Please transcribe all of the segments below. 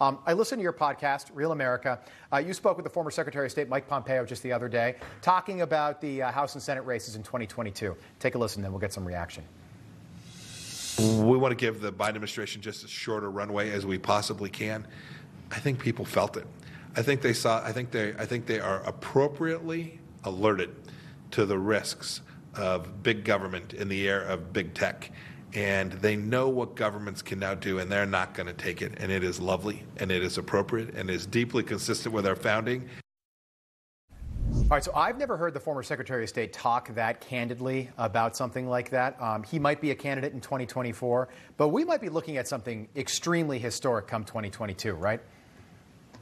Um, I listened to your podcast, Real America. Uh, you spoke with the former Secretary of State Mike Pompeo just the other day, talking about the uh, House and Senate races in 2022. Take a listen, then we'll get some reaction. We want to give the Biden administration just as short a runway as we possibly can. I think people felt it. I think they saw. I think they. I think they are appropriately alerted to the risks of big government in the era of big tech. And they know what governments can now do, and they're not going to take it. And it is lovely, and it is appropriate, and is deeply consistent with our founding. All right, so I've never heard the former Secretary of State talk that candidly about something like that. Um, he might be a candidate in 2024, but we might be looking at something extremely historic come 2022, right?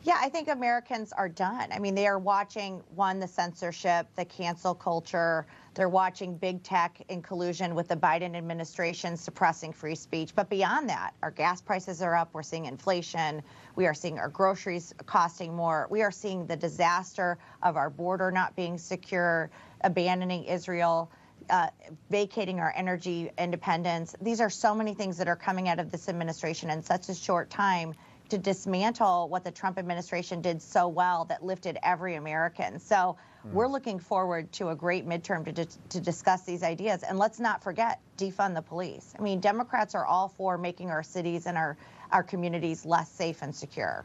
Yeah, I think Americans are done. I mean, they are watching one, the censorship, the cancel culture. They're watching big tech in collusion with the Biden administration suppressing free speech. But beyond that, our gas prices are up. We're seeing inflation. We are seeing our groceries costing more. We are seeing the disaster of our border not being secure, abandoning Israel. Uh, vacating our energy independence. These are so many things that are coming out of this administration in such a short time to dismantle what the Trump administration did so well that lifted every American. So mm. we're looking forward to a great midterm to, to discuss these ideas. And let's not forget defund the police. I mean, Democrats are all for making our cities and our, our communities less safe and secure.